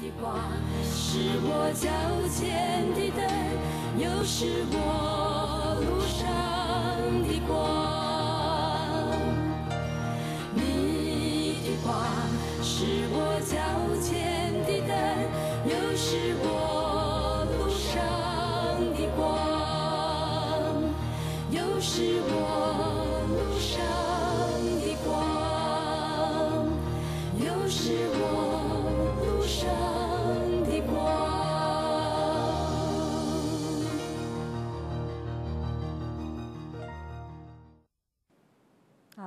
的光是我脚前的灯，又是我路上的光。你的光是我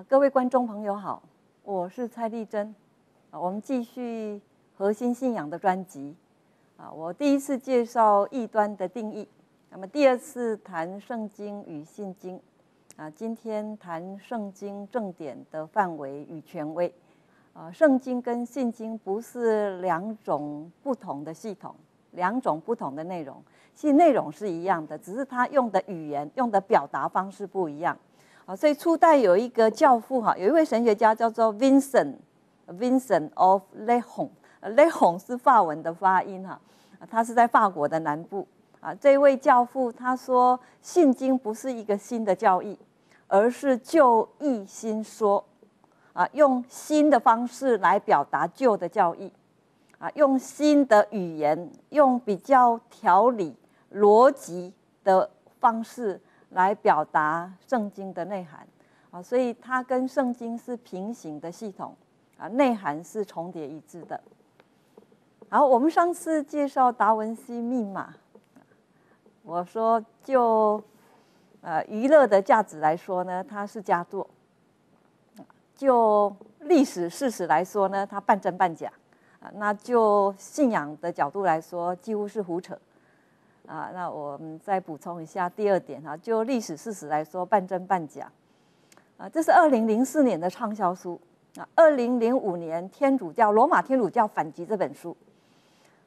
各位观众朋友好，我是蔡丽珍。啊，我们继续核心信仰的专辑。啊，我第一次介绍异端的定义，那么第二次谈圣经与信经。啊，今天谈圣经正典的范围与权威。啊，圣经跟信经不是两种不同的系统，两种不同的内容，其实内容是一样的，只是它用的语言、用的表达方式不一样。啊，所以初代有一个教父哈，有一位神学家叫做 Vincent Vincent of Lehon，Lehon 是法文的发音哈，他是在法国的南部啊。这位教父他说，信经不是一个新的教义，而是旧义新说啊，用新的方式来表达旧的教义啊，用新的语言，用比较条理逻辑的方式。来表达圣经的内涵啊，所以它跟圣经是平行的系统啊，内涵是重叠一致的。好，我们上次介绍达文西密码，我说就呃娱乐的价值来说呢，它是佳作；就历史事实来说呢，它半真半假啊。那就信仰的角度来说，几乎是胡扯。啊，那我们再补充一下第二点哈，就历史事实来说，半真半假。啊，这是二零零四年的畅销书啊，二零零五年天主教罗马天主教反击这本书，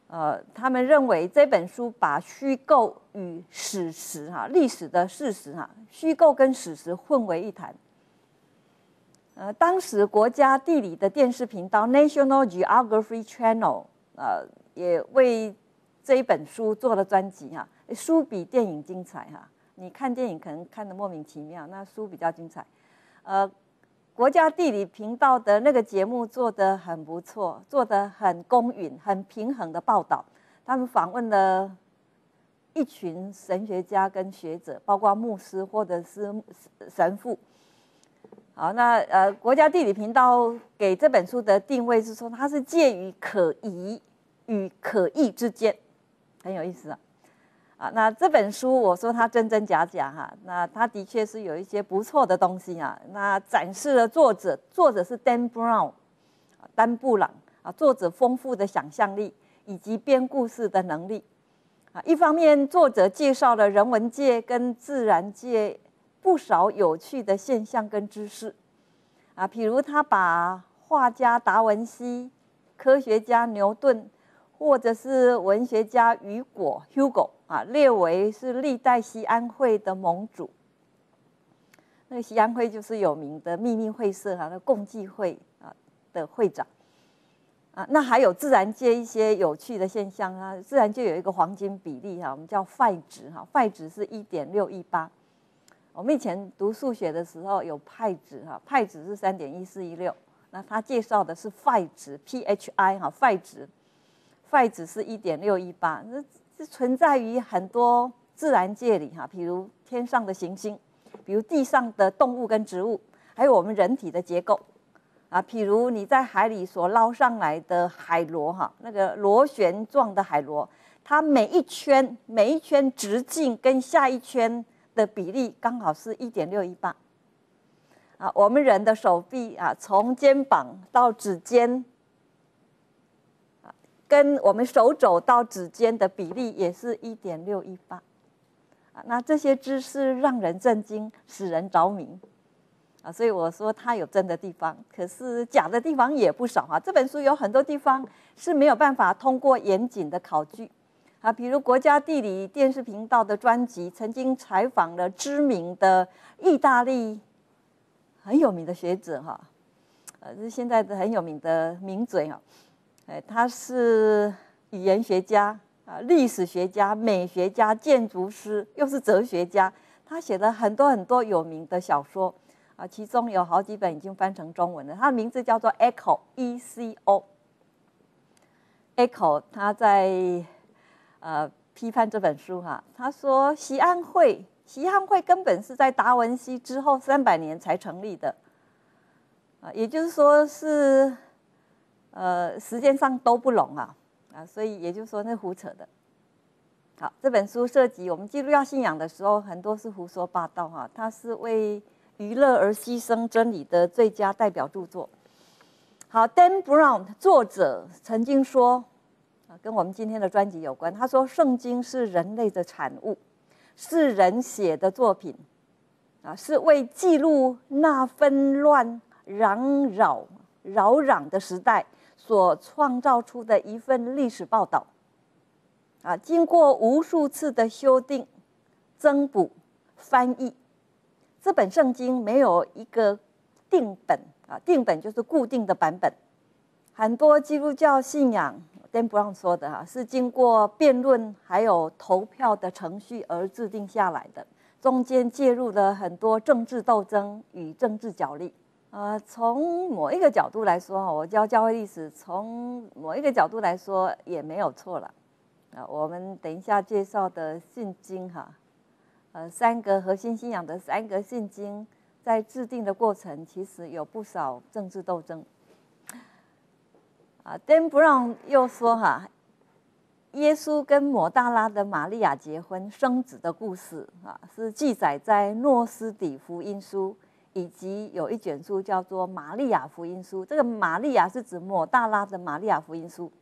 呃，他们认为这本书把虚构与史实哈，历史的事实哈，虚构跟史实混为一谈。呃，当时国家地理的电视频道 National Geography Channel 呃，也为这一本书做了专辑哈，书比电影精彩哈。你看电影可能看得莫名其妙，那书比较精彩。呃，国家地理频道的那个节目做得很不错，做得很公允、很平衡的报道。他们访问了一群神学家跟学者，包括牧师或者是神父。好，那呃，国家地理频道给这本书的定位是说，它是介于可疑与可疑之间。很有意思啊，啊，那这本书我说它真真假假哈，那它的确是有一些不错的东西啊。那展示了作者，作者是 Dan Brown，丹布朗啊，作者丰富的想象力以及编故事的能力啊。一方面，作者介绍了人文界跟自然界不少有趣的现象跟知识啊，譬如他把画家达文西、科学家牛顿。或者是文学家雨果 （Hugo） 啊，列为是历代西安会的盟主。那个西安会就是有名的秘密会社啊，那共济会啊的会长啊。那还有自然界一些有趣的现象啊，自然界有一个黄金比例哈，我们叫派值哈，派值是一点六一八。我们以前读数学的时候有派值哈，派值是三点一四一六。那他介绍的是派值 （Phi） 哈，派值。Phi 值是一点六一八，那是存在于很多自然界里哈，比如天上的行星，比如地上的动物跟植物，还有我们人体的结构啊，譬如你在海里所捞上来的海螺哈，那个螺旋状的海螺，它每一圈每一圈直径跟下一圈的比例刚好是一点六一八啊，我们人的手臂啊，从肩膀到指尖。跟我们手肘到指尖的比例也是一点六一八，啊，那这些知识让人震惊，使人着迷，啊，所以我说它有真的地方，可是假的地方也不少哈。这本书有很多地方是没有办法通过严谨的考据，啊，比如国家地理电视频道的专辑曾经采访了知名的意大利很有名的学者哈，呃，是现在的很有名的名嘴哈。哎，他是语言学家啊，历史学家、美学家、建筑师，又是哲学家。他写了很多很多有名的小说啊，其中有好几本已经翻成中文了。他的名字叫做 Echo，E C O。Echo 他在呃批判这本书哈，他说西安会，西安会根本是在达文西之后三百年才成立的啊，也就是说是呃时间上都不拢啊啊，所以也就是说那胡扯的。好，这本书涉及我们基督教信仰的时候，很多是胡说八道哈。它是为娱乐而牺牲真理的最佳代表著作。好，Dan Brown 作者曾经说啊，跟我们今天的专辑有关。他说，圣经是人类的产物，是人写的作品啊，是为记录那纷乱、嚷扰、扰攘的时代所创造出的一份历史报道。啊，经过无数次的修订、增补、翻译，这本圣经没有一个定本啊，定本就是固定的版本。很多基督教信仰，Dan Brown 说的哈，是经过辩论还有投票的程序而制定下来的，中间介入了很多政治斗争与政治角力。呃，从某一个角度来说哈，我教教会历史，从某一个角度来说也没有错了。啊，我们等一下介绍的信经哈，呃，三个核心信仰的三个信经，在制定的过程其实有不少政治斗争。啊，Dan Brown 又说哈，耶稣跟抹大拉的玛利亚结婚生子的故事啊，是记载在诺斯底福音书，以及有一卷书叫做玛利亚福音书。这个玛利亚是指抹大拉的玛利亚福音书。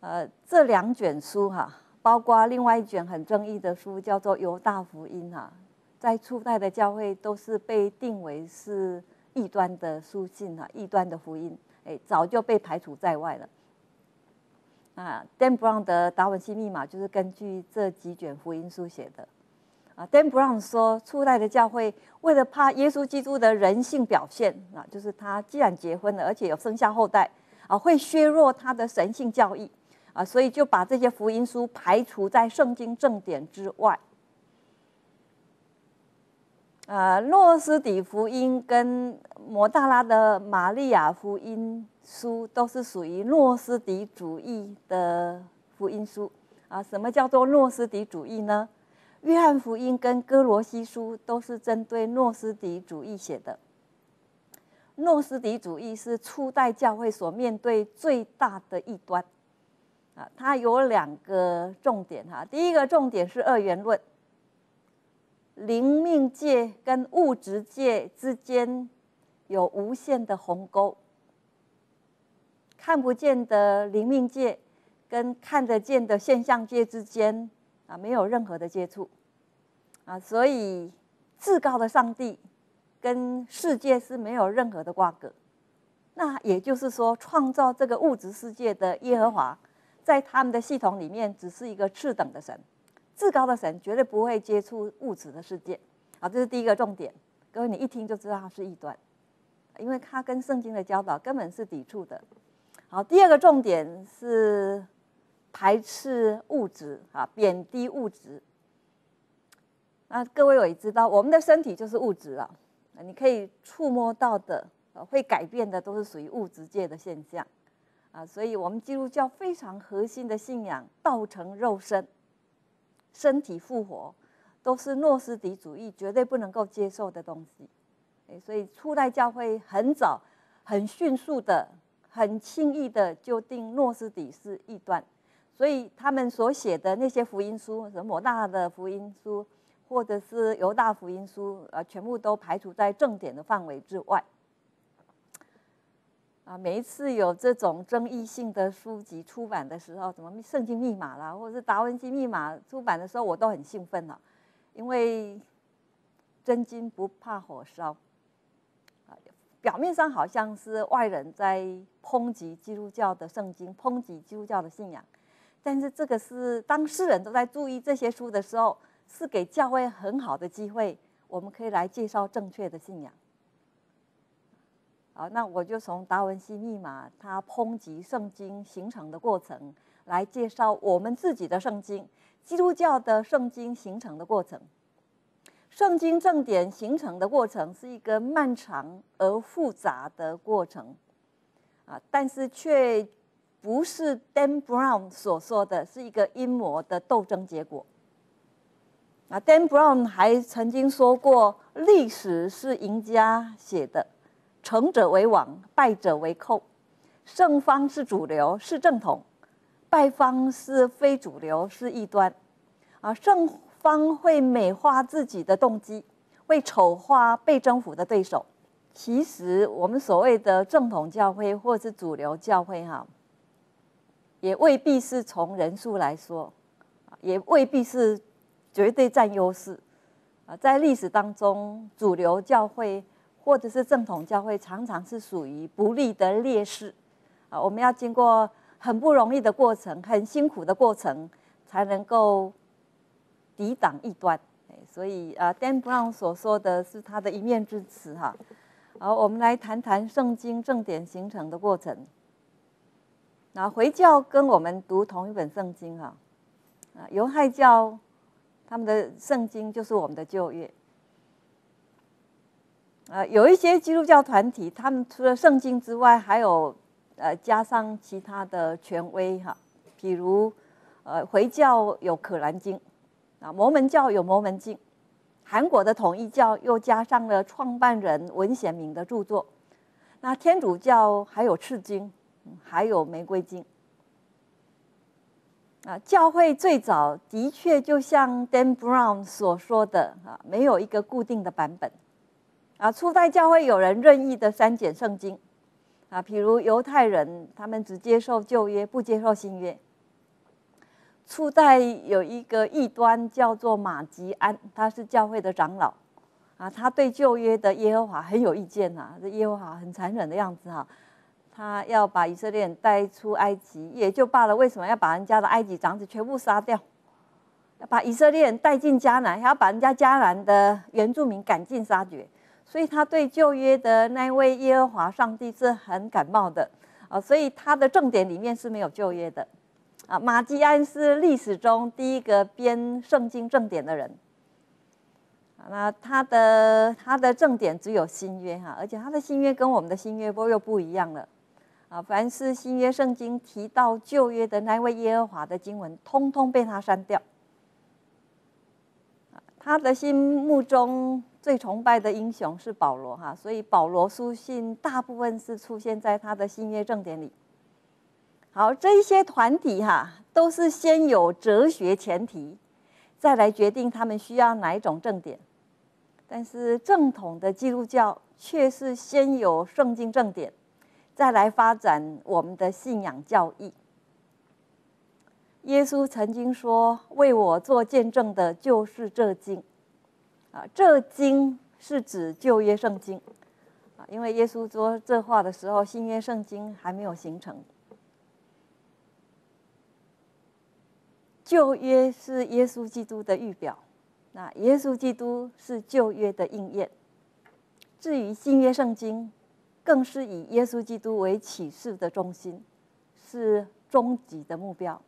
呃，这两卷书哈，包括另外一卷很争议的书，叫做《犹大福音》哈，在初代的教会都是被定为是异端的书信哈，异端的福音，哎，早就被排除在外了。啊，Dan Brown 的达文西密码就是根据这几卷福音书写的。啊，Dan Brown 说，初代的教会为了怕耶稣基督的人性表现啊，就是他既然结婚了，而且有生下后代啊，会削弱他的神性教义。啊，所以就把这些福音书排除在圣经正典之外。啊，诺斯底福音跟摩大拉的玛利亚福音书都是属于诺斯底主义的福音书。啊，什么叫做诺斯底主义呢？约翰福音跟哥罗西书都是针对诺斯底主义写的。诺斯底主义是初代教会所面对最大的异端。啊，它有两个重点哈。第一个重点是二元论，灵命界跟物质界之间有无限的鸿沟，看不见的灵命界跟看得见的现象界之间啊，没有任何的接触啊，所以至高的上帝跟世界是没有任何的瓜葛。那也就是说，创造这个物质世界的耶和华。在他们的系统里面，只是一个次等的神，至高的神绝对不会接触物质的世界。好，这是第一个重点。各位，你一听就知道它是异端，因为它跟圣经的教导根本是抵触的。好，第二个重点是排斥物质，啊，贬低物质。那各位我也知道，我们的身体就是物质啊，你可以触摸到的，会改变的，都是属于物质界的现象。啊，所以我们基督教非常核心的信仰，道成肉身，身体复活，都是诺斯底主义绝对不能够接受的东西。哎，所以初代教会很早、很迅速的、很轻易的就定诺斯底是异端，所以他们所写的那些福音书，什么摩大的福音书，或者是犹大福音书，呃，全部都排除在正典的范围之外。啊，每一次有这种争议性的书籍出版的时候，什么《圣经密码》啦，或者是《达文西密码》出版的时候，我都很兴奋了，因为真金不怕火烧。啊，表面上好像是外人在抨击基督教的圣经，抨击基督教的信仰，但是这个是当世人都在注意这些书的时候，是给教会很好的机会，我们可以来介绍正确的信仰。好，那我就从达文西密码它抨击圣经形成的过程来介绍我们自己的圣经，基督教的圣经形成的过程。圣经正典形成的过程是一个漫长而复杂的过程，啊，但是却不是 Dan Brown 所说的是一个阴谋的斗争结果。啊，Dan Brown 还曾经说过，历史是赢家写的，成者为王，败者为寇，胜方是主流，是正统，败方是非主流，是异端。啊，胜。方会美化自己的动机，会丑化被征服的对手。其实，我们所谓的正统教会或是主流教会，哈，也未必是从人数来说，也未必是绝对占优势。啊，在历史当中，主流教会或者是正统教会，常常是属于不利的劣势。啊，我们要经过很不容易的过程，很辛苦的过程，才能够。抵挡异端，所以啊，Dan Brown 所说的是他的一面之词哈。好，我们来谈谈圣经正典形成的过程。那回教跟我们读同一本圣经哈，啊，犹太教他们的圣经就是我们的旧约。啊，有一些基督教团体，他们除了圣经之外，还有呃加上其他的权威哈，比如呃回教有可兰经。啊，摩门教有摩门经，韩国的统一教又加上了创办人文贤明的著作。那天主教还有赤经，还有玫瑰经。啊，教会最早的确就像 Dan Brown 所说的啊，没有一个固定的版本。啊，初代教会有人任意的删减圣经，啊，譬如犹太人，他们只接受旧约，不接受新约。初代有一个异端叫做马吉安，他是教会的长老，啊，他对旧约的耶和华很有意见呐，这耶和华很残忍的样子哈，他要把以色列人带出埃及也就罢了，为什么要把人家的埃及长子全部杀掉？要把以色列人带进迦南，还要把人家迦南的原住民赶尽杀绝？所以他对旧约的那位耶和华上帝是很感冒的啊，所以他的正典里面是没有旧约的。啊，马基安是历史中第一个编圣经正典的人。那他的他的正典只有新约哈，而且他的新约跟我们的新约波又不一样了。啊，凡是新约圣经提到旧约的那位耶和华的经文，通通被他删掉。他的心目中最崇拜的英雄是保罗哈，所以保罗书信大部分是出现在他的新约正典里。好，这一些团体哈，都是先有哲学前提，再来决定他们需要哪一种正典。但是正统的基督教却是先有圣经正典，再来发展我们的信仰教义。耶稣曾经说：“为我做见证的，就是这经。”啊，这经是指旧约圣经啊，因为耶稣说这话的时候，新约圣经还没有形成。旧约是耶稣基督的预表，那耶稣基督是旧约的应验。至于新约圣经，更是以耶稣基督为启示的中心，是终极的目标。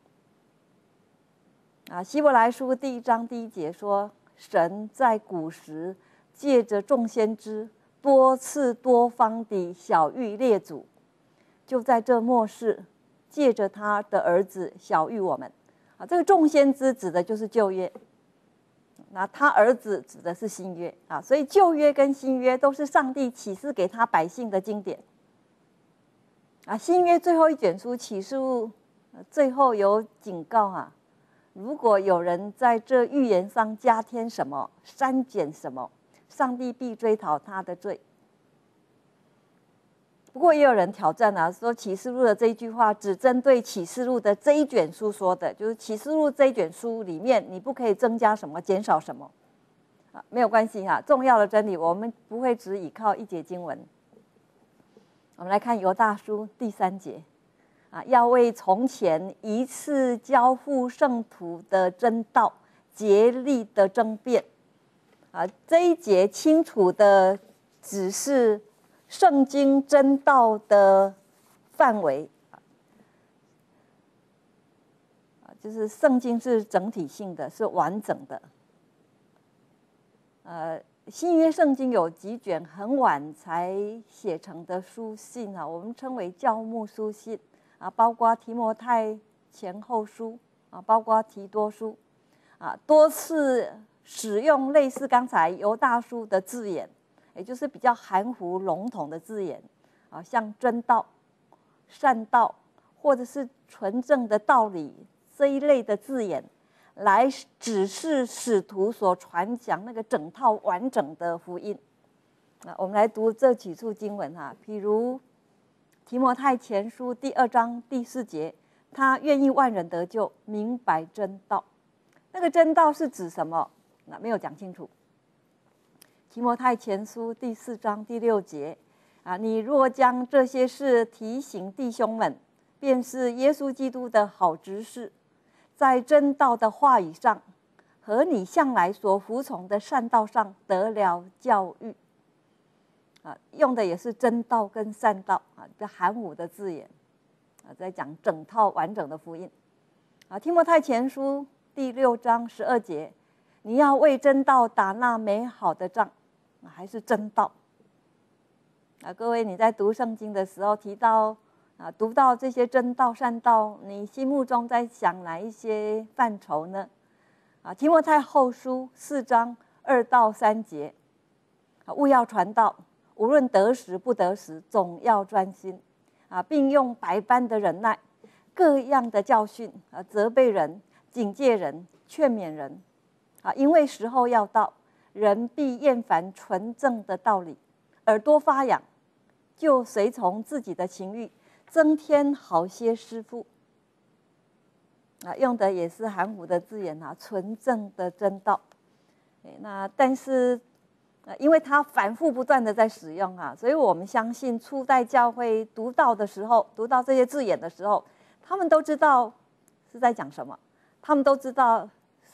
啊，希伯来书第一章第一节说：“神在古时借着众先知多次多方地小谕列祖，就在这末世借着他的儿子小谕我们。”啊，这个众先知指的就是旧约，那他儿子指的是新约啊，所以旧约跟新约都是上帝启示给他百姓的经典。啊，新约最后一卷书启示，最后有警告啊，如果有人在这预言上加添什么、删减什么，上帝必追讨他的罪。不过也有人挑战啊，说启示录的这一句话只针对启示录的这一卷书说的，就是启示录这一卷书里面你不可以增加什么、减少什么啊，没有关系哈。重要的真理我们不会只依靠一节经文。我们来看犹大书第三节啊，要为从前一次交付圣徒的真道竭力的争辩啊，这一节清楚的指示。圣经真道的范围啊，就是圣经是整体性的，是完整的。呃，新约圣经有几卷很晚才写成的书信啊，我们称为教牧书信啊，包括提摩太前后书啊，包括提多书啊，多次使用类似刚才犹大书的字眼。也就是比较含糊笼统的字眼，啊，像真道、善道，或者是纯正的道理这一类的字眼，来指示使徒所传讲那个整套完整的福音。啊，我们来读这几处经文哈，譬如提摩太前书第二章第四节，他愿意万人得救，明白真道。那个真道是指什么？那没有讲清楚。提摩太前书第四章第六节，啊，你若将这些事提醒弟兄们，便是耶稣基督的好执事，在真道的话语上和你向来所服从的善道上得了教育。啊，用的也是真道跟善道啊，这含糊的字眼，啊，在讲整套完整的福音。啊，提摩太前书第六章十二节，你要为真道打那美好的仗。还是真道啊！各位，你在读圣经的时候提到啊，读到这些真道善道，你心目中在想哪一些范畴呢？啊，提摩太后书四章二到三节啊，勿要传道，无论得时不得时，总要专心啊，并用百般的忍耐，各样的教训啊，责备人、警戒人、劝勉人啊，因为时候要到。人必厌烦纯正的道理，耳朵发痒，就随从自己的情欲，增添好些师傅。啊，用的也是含糊的字眼啊，纯正的真道。那但是，因为他反复不断的在使用啊，所以我们相信初代教会读到的时候，读到这些字眼的时候，他们都知道是在讲什么，他们都知道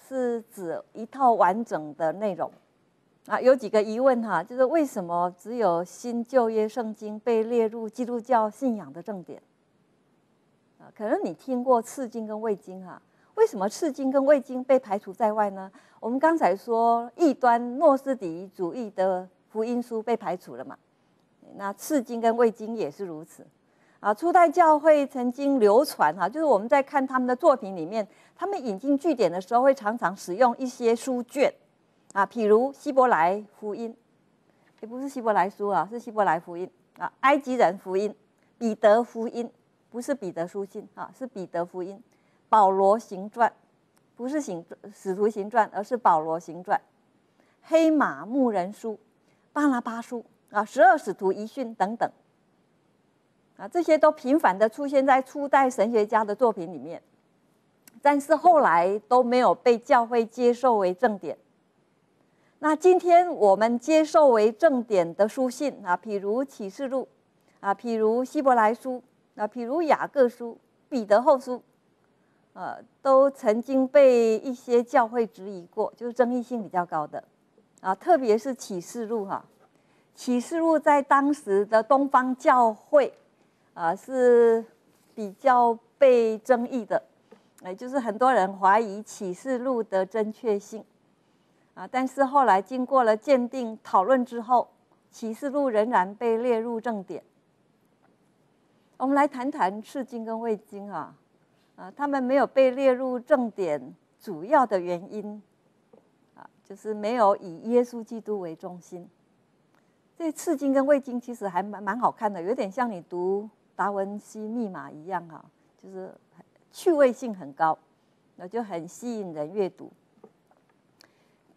是指一套完整的内容。啊，有几个疑问哈，就是为什么只有新旧约圣经被列入基督教信仰的正典？啊，可能你听过次经跟未经哈，为什么次经跟未经被排除在外呢？我们刚才说异端诺斯底主义的福音书被排除了嘛？那次经跟未经也是如此。啊，初代教会曾经流传哈，就是我们在看他们的作品里面，他们引进据典的时候会常常使用一些书卷。啊，譬如希伯来福音，也不是希伯来书啊，是希伯来福音啊。埃及人福音、彼得福音，不是彼得书信啊，是彼得福音。保罗行传，不是行使徒行传，而是保罗行传。黑马牧人书、巴拉巴书啊，十二使徒遗训等等啊，这些都频繁的出现在初代神学家的作品里面，但是后来都没有被教会接受为正典。那今天我们接受为正典的书信啊，譬如启示录，啊，譬如希伯来书，啊，譬如雅各书、彼得后书，呃，都曾经被一些教会质疑过，就是争议性比较高的，啊，特别是启示录哈，启示录在当时的东方教会，啊，是比较被争议的，哎，就是很多人怀疑启示录的正确性。啊！但是后来经过了鉴定讨论之后，启示录仍然被列入正典。我们来谈谈赤经跟未经啊，啊，他们没有被列入正典，主要的原因啊，就是没有以耶稣基督为中心。这赤经跟未经其实还蛮蛮好看的，有点像你读达文西密码一样哈，就是趣味性很高，那就很吸引人阅读。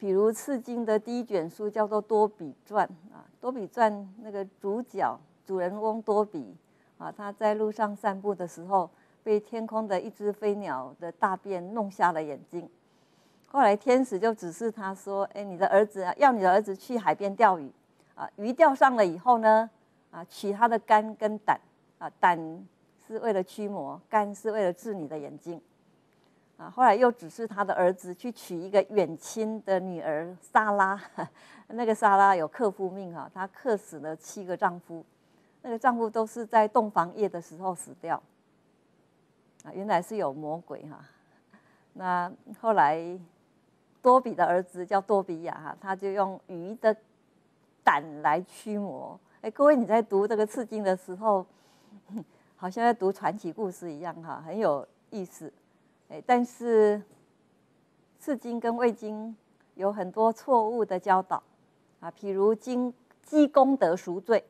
比如《刺经》的第一卷书叫做《多比传》啊，《多比传》那个主角主人翁多比啊，他在路上散步的时候，被天空的一只飞鸟的大便弄瞎了眼睛。后来天使就指示他说：“哎，你的儿子要你的儿子去海边钓鱼啊，鱼钓上了以后呢，啊，取他的肝跟胆啊，胆是为了驱魔，肝是为了治你的眼睛。”啊，后来又指示他的儿子去娶一个远亲的女儿莎拉，那个莎拉有克夫命哈，她克死了七个丈夫，那个丈夫都是在洞房夜的时候死掉。啊，原来是有魔鬼哈。那后来多比的儿子叫多比亚哈，他就用鱼的胆来驱魔。哎，各位你在读这个刺经的时候，好像在读传奇故事一样哈，很有意思。但是刺经跟未经有很多错误的教导啊，譬如经积功德赎罪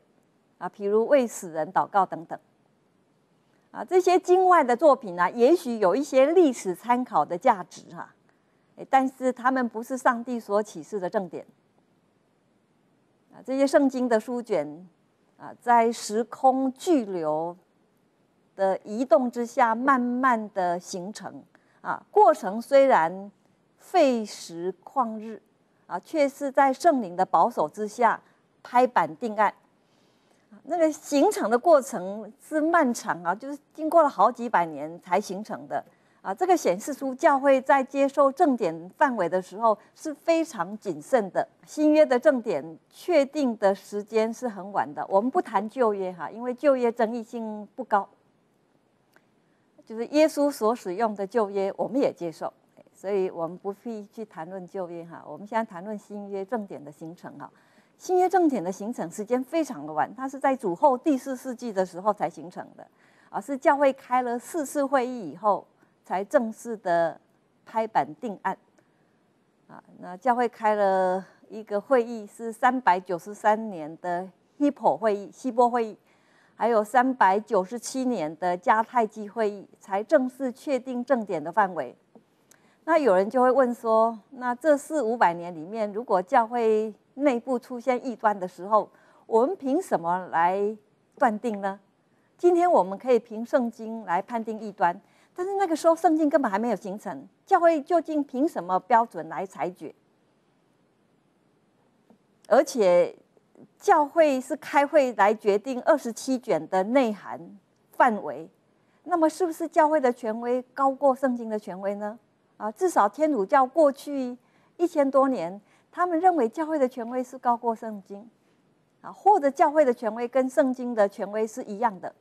啊，譬如为死人祷告等等。啊，这些经外的作品呢，也许有一些历史参考的价值哈，但是他们不是上帝所启示的正典。啊，这些圣经的书卷啊，在时空巨流的移动之下，慢慢的形成啊，过程虽然费时旷日啊，却是在圣灵的保守之下拍板定案。那个形成的过程是漫长啊，就是经过了好几百年才形成的啊。这个显示出教会在接受正典范围的时候是非常谨慎的。新约的正典确定的时间是很晚的。我们不谈旧约哈，因为旧约争议性不高。就是耶稣所使用的旧约，我们也接受，所以我们不必去谈论旧约哈。我们现在谈论新约正典的形成哈。新约正典的形成时间非常的晚，它是在主后第四世纪的时候才形成的，而，是教会开了四次会议以后才正式的拍板定案，啊，那教会开了一个会议是三百九十三年的希波会议，希波会议，还有三百九十七年的迦太基会议才正式确定正典的范围。那有人就会问说，那这四五百年里面，如果教会内部出现异端的时候，我们凭什么来断定呢？今天我们可以凭圣经来判定异端，但是那个时候圣经根本还没有形成，教会究竟凭什么标准来裁决？而且教会是开会来决定二十七卷的内涵范围，那么是不是教会的权威高过圣经的权威呢？啊，至少天主教过去一千多年。他们认为教会的权威是高过圣经，啊，或者教会的权威跟圣经的权威是一样的，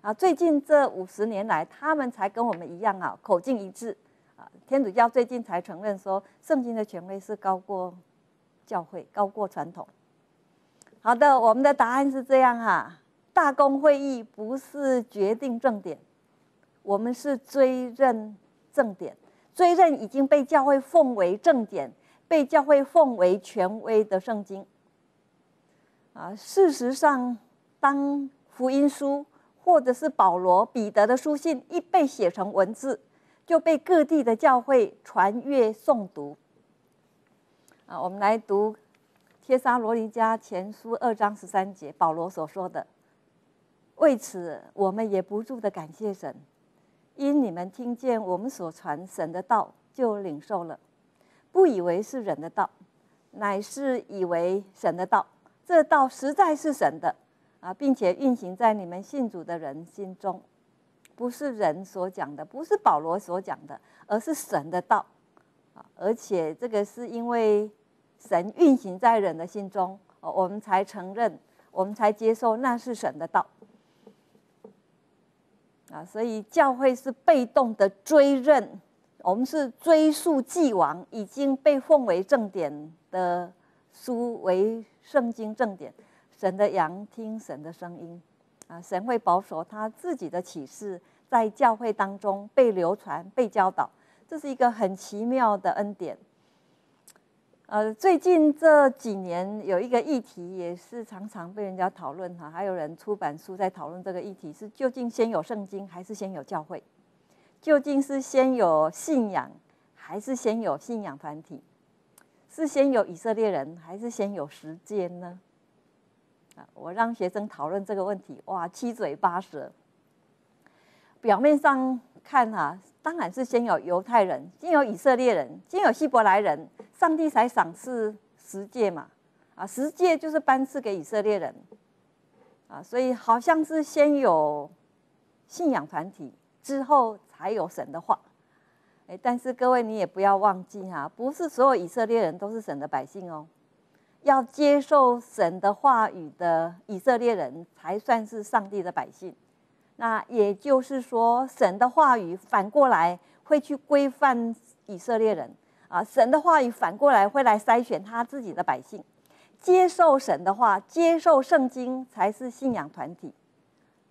啊，最近这五十年来，他们才跟我们一样啊，口径一致，啊，天主教最近才承认说圣经的权威是高过教会，高过传统。好的，我们的答案是这样哈，大公会议不是决定正点，我们是追认正点，追认已经被教会奉为正点。被教会奉为权威的圣经，啊，事实上，当福音书或者是保罗、彼得的书信一被写成文字，就被各地的教会传阅诵读。啊，我们来读《帖撒罗尼迦前书》二章十三节，保罗所说的：“为此，我们也不住的感谢神，因你们听见我们所传神的道，就领受了。”不以为是人的道，乃是以为神的道。这道实在是神的啊，并且运行在你们信主的人心中，不是人所讲的，不是保罗所讲的，而是神的道啊。而且这个是因为神运行在人的心中，我们才承认，我们才接受那是神的道啊。所以教会是被动的追认。我们是追溯既往，已经被奉为正典的书为圣经正典。神的羊听神的声音，啊，神会保守他自己的启示在教会当中被流传、被教导，这是一个很奇妙的恩典。呃，最近这几年有一个议题也是常常被人家讨论哈，还有人出版书在讨论这个议题：是究竟先有圣经还是先有教会？究竟是先有信仰，还是先有信仰团体？是先有以色列人，还是先有时间呢？啊，我让学生讨论这个问题，哇，七嘴八舌。表面上看哈，当然是先有犹太人，先有以色列人，先有希伯来人，上帝才赏赐十诫嘛。啊，十诫就是颁赐给以色列人。啊，所以好像是先有信仰团体之后。才有神的话，哎，但是各位你也不要忘记哈，不是所有以色列人都是神的百姓哦。要接受神的话语的以色列人才算是上帝的百姓。那也就是说，神的话语反过来会去规范以色列人啊，神的话语反过来会来筛选他自己的百姓。接受神的话，接受圣经才是信仰团体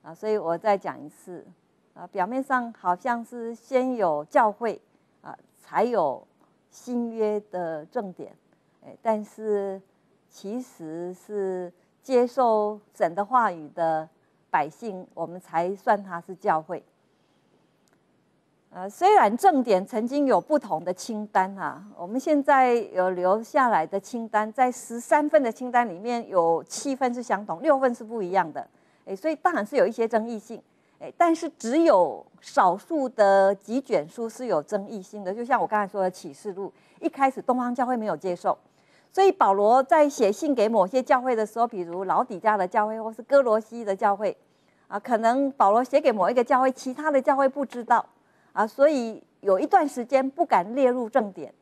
啊。所以我再讲一次啊，表面上好像是先有教会啊，才有新约的正典，哎，但是。其实是接受神的话语的百姓，我们才算他是教会。呃，虽然正点曾经有不同的清单哈，我们现在有留下来的清单，在十三份的清单里面有七份是相同，六份是不一样的。哎，所以当然是有一些争议性。哎，但是只有少数的几卷书是有争议性的，就像我刚才说的启示录，一开始东方教会没有接受。所以保罗在写信给某些教会的时候，比如老底家的教会或是哥罗西的教会，啊，可能保罗写给某一个教会，其他的教会不知道，啊，所以有一段时间不敢列入正典，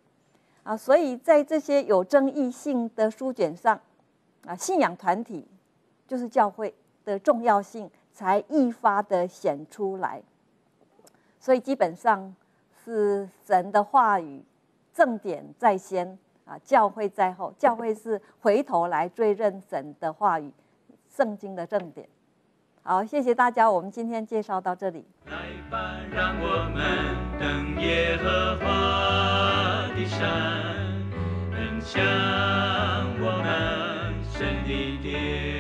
啊，所以在这些有争议性的书卷上，啊，信仰团体就是教会的重要性才愈发的显出来，所以基本上是神的话语正典在先。啊，教会在后，教会是回头来追认神的话语，圣经的正典。好，谢谢大家，我们今天介绍到这里。来吧，让我们等耶和华的山，能向我们神的殿。